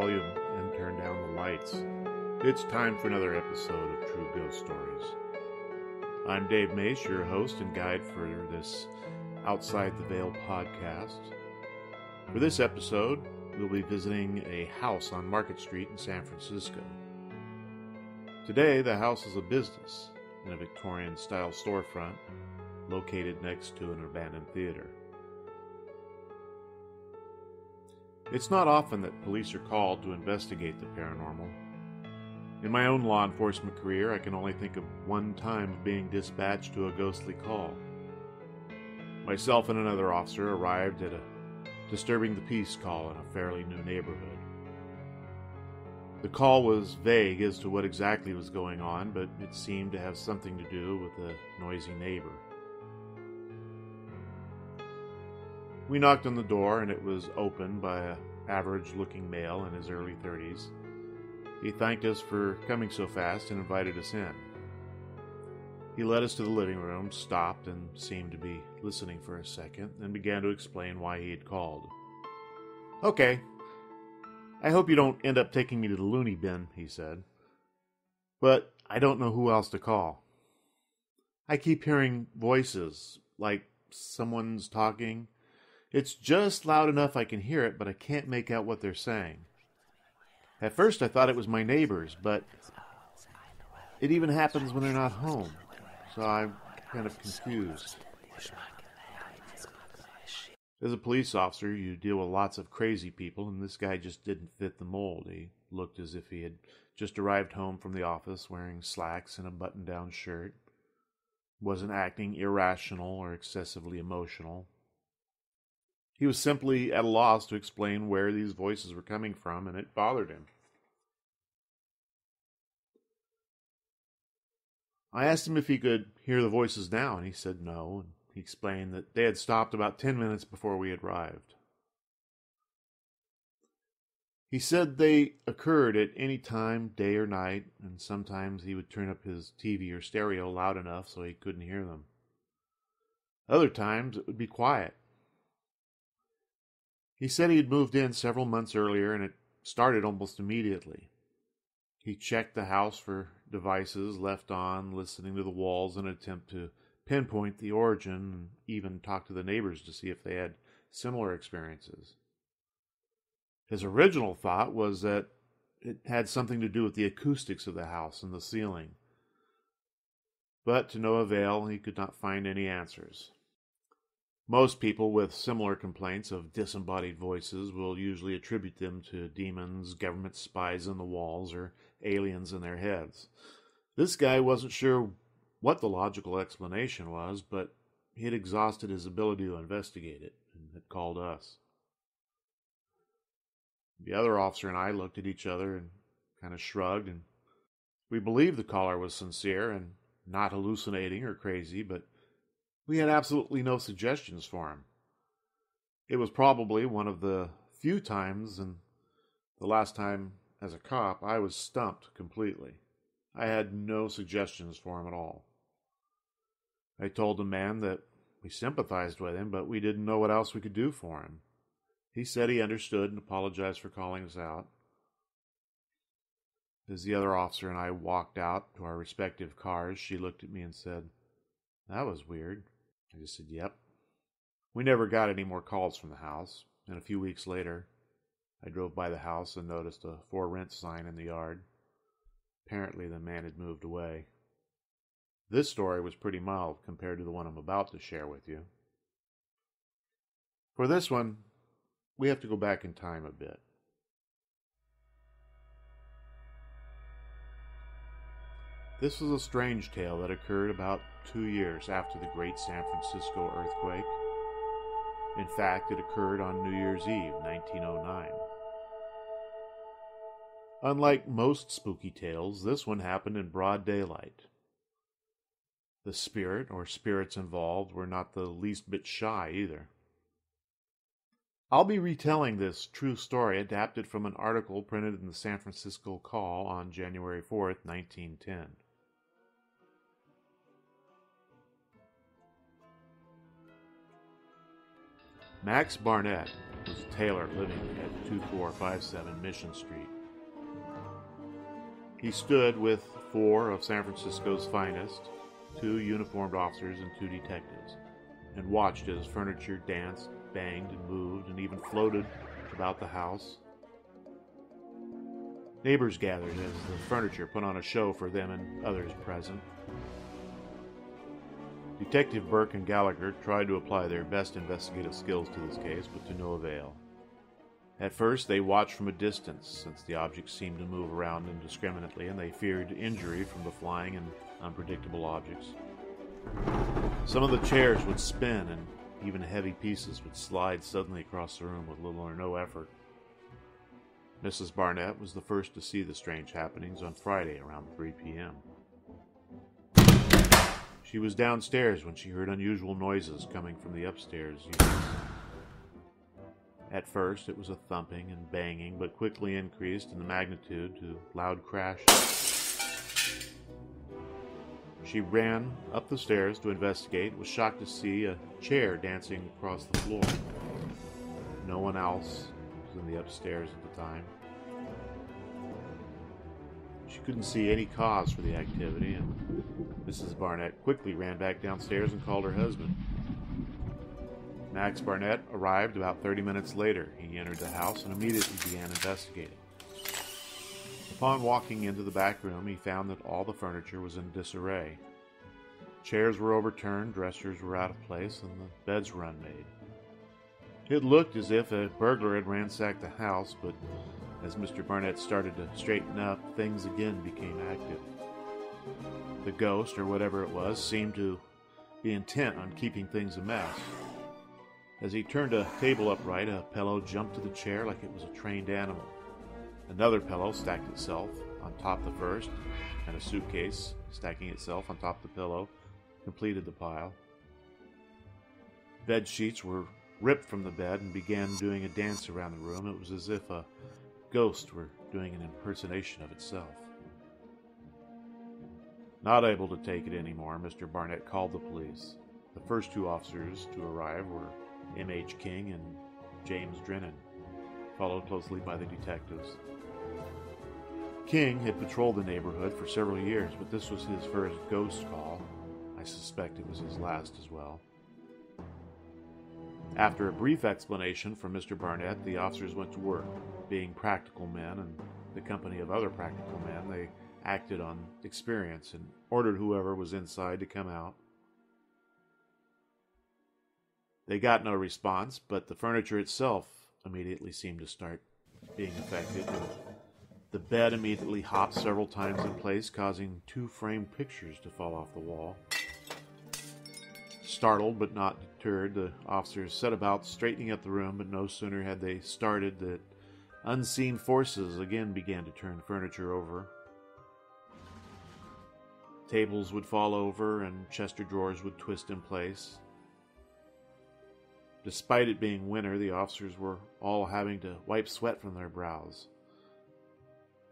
volume and turn down the lights. It's time for another episode of True Ghost Stories. I'm Dave Mace, your host and guide for this Outside the Veil podcast. For this episode, we'll be visiting a house on Market Street in San Francisco. Today, the house is a business in a Victorian style storefront located next to an abandoned theater. It's not often that police are called to investigate the paranormal. In my own law enforcement career, I can only think of one time of being dispatched to a ghostly call. Myself and another officer arrived at a disturbing the peace call in a fairly new neighborhood. The call was vague as to what exactly was going on, but it seemed to have something to do with a noisy neighbor. We knocked on the door, and it was opened by a average looking male in his early 30s. He thanked us for coming so fast and invited us in. He led us to the living room, stopped, and seemed to be listening for a second, then began to explain why he had called. Okay. I hope you don't end up taking me to the loony bin, he said. But I don't know who else to call. I keep hearing voices, like someone's talking, it's just loud enough I can hear it, but I can't make out what they're saying. At first I thought it was my neighbors, but it even happens when they're not home, so I'm kind of confused. As a police officer, you deal with lots of crazy people, and this guy just didn't fit the mold. He looked as if he had just arrived home from the office wearing slacks and a button down shirt. Wasn't acting irrational or excessively emotional. He was simply at a loss to explain where these voices were coming from, and it bothered him. I asked him if he could hear the voices now, and he said no, and he explained that they had stopped about ten minutes before we arrived. He said they occurred at any time, day or night, and sometimes he would turn up his TV or stereo loud enough so he couldn't hear them. Other times it would be quiet, he said he had moved in several months earlier and it started almost immediately. He checked the house for devices left on, listening to the walls in an attempt to pinpoint the origin, and even talk to the neighbors to see if they had similar experiences. His original thought was that it had something to do with the acoustics of the house and the ceiling. But to no avail, he could not find any answers. Most people with similar complaints of disembodied voices will usually attribute them to demons, government spies in the walls, or aliens in their heads. This guy wasn't sure what the logical explanation was, but he had exhausted his ability to investigate it and had called us. The other officer and I looked at each other and kind of shrugged, and we believed the caller was sincere and not hallucinating or crazy, but we had absolutely no suggestions for him. It was probably one of the few times, and the last time as a cop, I was stumped completely. I had no suggestions for him at all. I told the man that we sympathized with him, but we didn't know what else we could do for him. He said he understood and apologized for calling us out. As the other officer and I walked out to our respective cars, she looked at me and said, That was weird. I just said, Yep. We never got any more calls from the house, and a few weeks later, I drove by the house and noticed a for rent sign in the yard. Apparently, the man had moved away. This story was pretty mild compared to the one I'm about to share with you. For this one, we have to go back in time a bit. This was a strange tale that occurred about two years after the great San Francisco earthquake. In fact, it occurred on New Year's Eve, 1909. Unlike most spooky tales, this one happened in broad daylight. The spirit or spirits involved were not the least bit shy either. I'll be retelling this true story adapted from an article printed in the San Francisco Call on January 4th, 1910. Max Barnett was a tailor living at 2457 Mission Street. He stood with four of San Francisco's finest, two uniformed officers and two detectives, and watched as furniture danced, banged, and moved, and even floated about the house. Neighbors gathered as the furniture put on a show for them and others present. Detective Burke and Gallagher tried to apply their best investigative skills to this case, but to no avail. At first, they watched from a distance, since the objects seemed to move around indiscriminately, and they feared injury from the flying and unpredictable objects. Some of the chairs would spin, and even heavy pieces would slide suddenly across the room with little or no effort. Mrs. Barnett was the first to see the strange happenings on Friday around 3 p.m. She was downstairs when she heard unusual noises coming from the upstairs. At first, it was a thumping and banging, but quickly increased in the magnitude to loud crashes. She ran up the stairs to investigate, was shocked to see a chair dancing across the floor. No one else was in the upstairs at the time. Couldn't see any cause for the activity, and Mrs. Barnett quickly ran back downstairs and called her husband. Max Barnett arrived about 30 minutes later. He entered the house and immediately began investigating. Upon walking into the back room, he found that all the furniture was in disarray. Chairs were overturned, dressers were out of place, and the beds were unmade. It looked as if a burglar had ransacked the house, but as Mr. Barnett started to straighten up, things again became active. The ghost, or whatever it was, seemed to be intent on keeping things a mess. As he turned a table upright, a pillow jumped to the chair like it was a trained animal. Another pillow stacked itself on top of the first, and a suitcase, stacking itself on top of the pillow, completed the pile. Bed sheets were ripped from the bed and began doing a dance around the room. It was as if a ghost were doing an impersonation of itself. Not able to take it anymore, Mr. Barnett called the police. The first two officers to arrive were M.H. King and James Drennan, followed closely by the detectives. King had patrolled the neighborhood for several years, but this was his first ghost call. I suspect it was his last as well. After a brief explanation from Mr. Barnett, the officers went to work. Being practical men and the company of other practical men, they acted on experience and ordered whoever was inside to come out. They got no response, but the furniture itself immediately seemed to start being affected. The bed immediately hopped several times in place, causing two framed pictures to fall off the wall. Startled but not deterred, the officers set about straightening up the room, but no sooner had they started that unseen forces again began to turn furniture over. Tables would fall over and chest drawers would twist in place. Despite it being winter, the officers were all having to wipe sweat from their brows.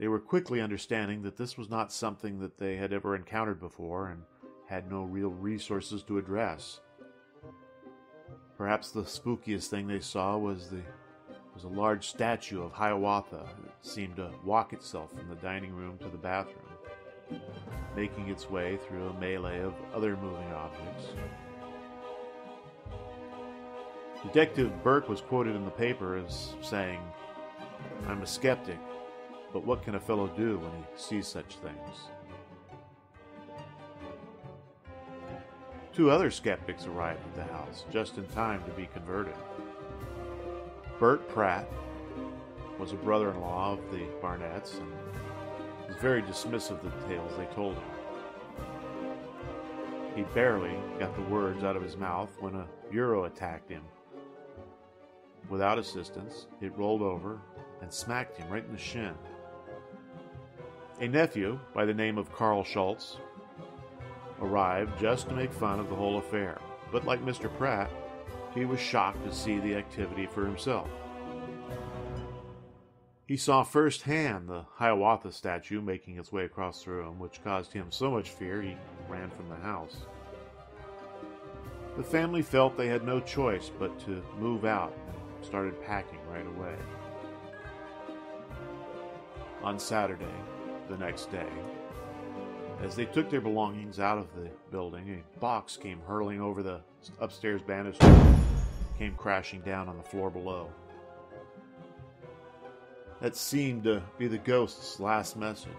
They were quickly understanding that this was not something that they had ever encountered before and had no real resources to address. Perhaps the spookiest thing they saw was the was a large statue of Hiawatha that seemed to walk itself from the dining room to the bathroom, making its way through a melee of other moving objects. Detective Burke was quoted in the paper as saying, I'm a skeptic, but what can a fellow do when he sees such things? Two other skeptics arrived at the house just in time to be converted. Bert Pratt was a brother in law of the Barnetts and was very dismissive of the tales they told him. He barely got the words out of his mouth when a bureau attacked him. Without assistance, it rolled over and smacked him right in the shin. A nephew by the name of Carl Schultz arrived just to make fun of the whole affair, but like Mr. Pratt, he was shocked to see the activity for himself. He saw firsthand the Hiawatha statue making its way across the room, which caused him so much fear he ran from the house. The family felt they had no choice but to move out and started packing right away. On Saturday, the next day, as they took their belongings out of the building, a box came hurling over the upstairs banister, came crashing down on the floor below. That seemed to be the ghost's last message.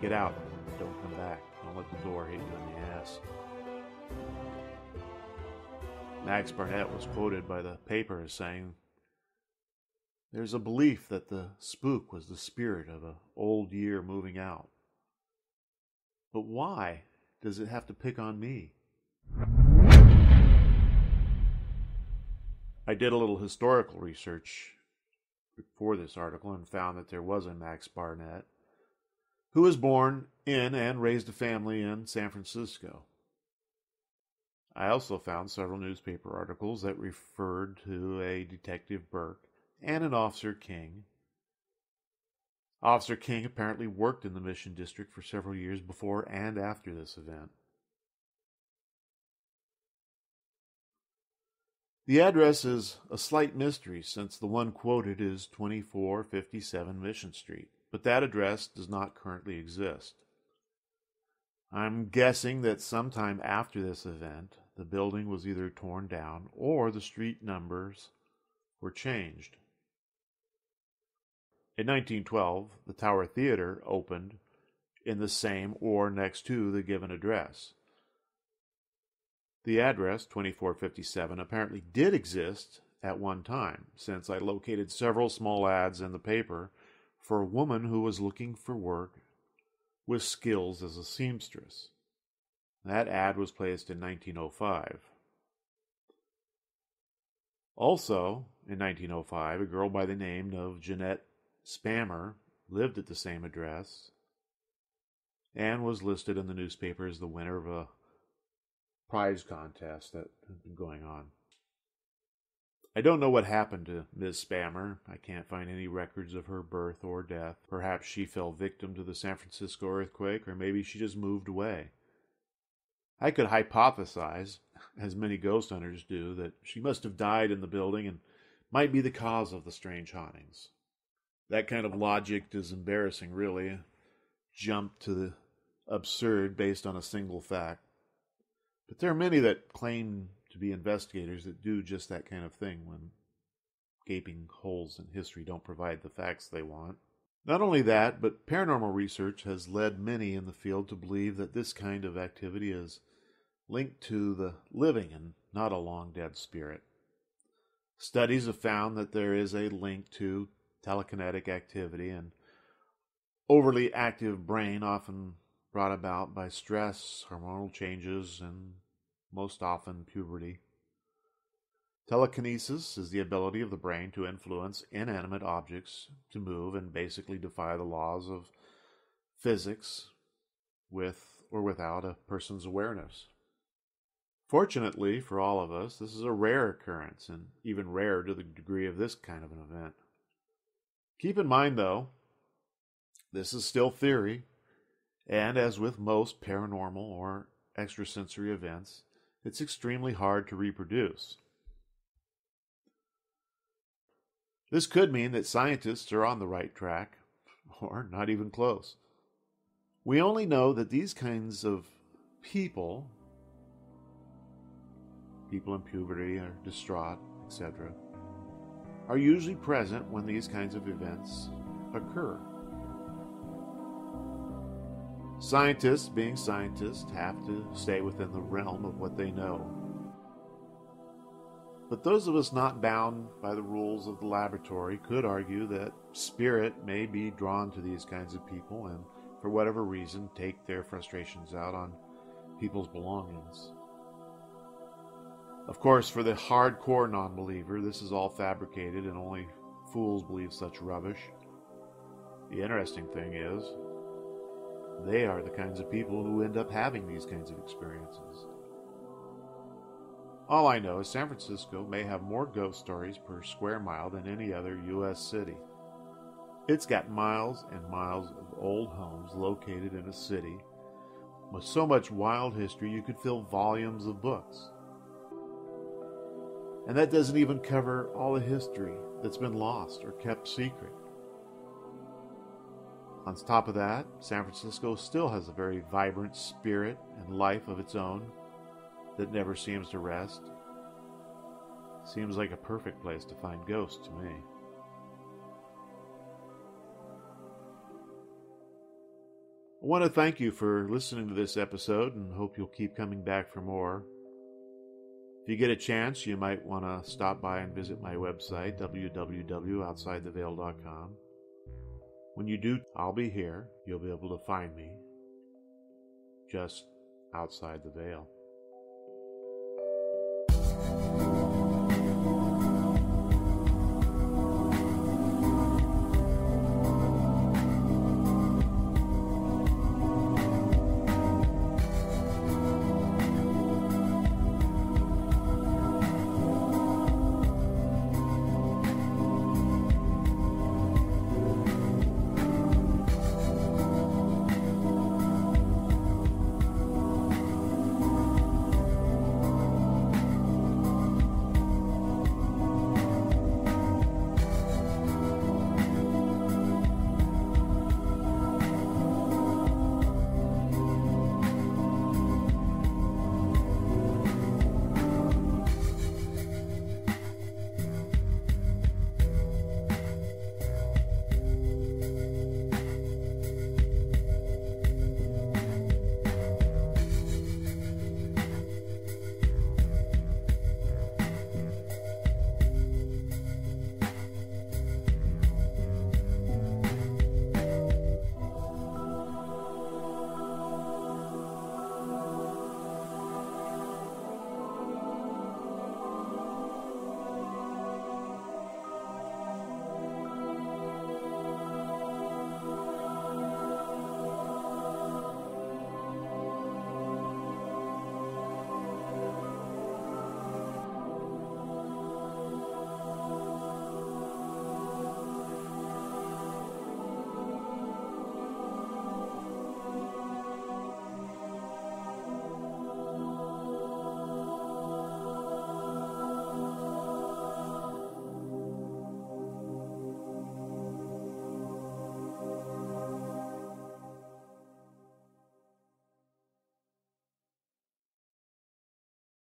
Get out, don't come back. Don't let the door hit you in the ass. Max Barnett was quoted by the paper as saying, There's a belief that the spook was the spirit of an old year moving out. But why does it have to pick on me? I did a little historical research for this article and found that there was a Max Barnett who was born in and raised a family in San Francisco. I also found several newspaper articles that referred to a Detective Burke and an Officer King. Officer King apparently worked in the Mission District for several years before and after this event. The address is a slight mystery since the one quoted is 2457 Mission Street, but that address does not currently exist. I'm guessing that sometime after this event, the building was either torn down or the street numbers were changed. In 1912, the Tower Theater opened in the same or next to the given address. The address, 2457, apparently did exist at one time, since I located several small ads in the paper for a woman who was looking for work with skills as a seamstress. That ad was placed in 1905. Also, in 1905, a girl by the name of Jeanette Spammer lived at the same address and was listed in the newspaper as the winner of a prize contest that had been going on. I don't know what happened to Miss Spammer. I can't find any records of her birth or death. Perhaps she fell victim to the San Francisco earthquake, or maybe she just moved away. I could hypothesize, as many ghost hunters do, that she must have died in the building and might be the cause of the strange hauntings. That kind of logic is embarrassing, really. Jump to the absurd based on a single fact. But there are many that claim to be investigators that do just that kind of thing when gaping holes in history don't provide the facts they want. Not only that, but paranormal research has led many in the field to believe that this kind of activity is linked to the living and not a long dead spirit. Studies have found that there is a link to telekinetic activity and overly active brain, often brought about by stress, hormonal changes, and most often puberty. Telekinesis is the ability of the brain to influence inanimate objects to move and basically defy the laws of physics with or without a person's awareness. Fortunately for all of us, this is a rare occurrence and even rare to the degree of this kind of an event. Keep in mind, though, this is still theory, and as with most paranormal or extrasensory events, it's extremely hard to reproduce. This could mean that scientists are on the right track, or not even close. We only know that these kinds of people, people in puberty are distraught, etc., are usually present when these kinds of events occur. Scientists, being scientists, have to stay within the realm of what they know. But those of us not bound by the rules of the laboratory could argue that spirit may be drawn to these kinds of people and, for whatever reason, take their frustrations out on people's belongings. Of course, for the hardcore non believer, this is all fabricated and only fools believe such rubbish. The interesting thing is, they are the kinds of people who end up having these kinds of experiences. All I know is San Francisco may have more ghost stories per square mile than any other U.S. city. It's got miles and miles of old homes located in a city with so much wild history you could fill volumes of books. And that doesn't even cover all the history that's been lost or kept secret. On top of that, San Francisco still has a very vibrant spirit and life of its own that never seems to rest. Seems like a perfect place to find ghosts to me. I want to thank you for listening to this episode and hope you'll keep coming back for more. If you get a chance, you might want to stop by and visit my website, www.outsidetheveil.com. When you do, I'll be here. You'll be able to find me just outside the veil.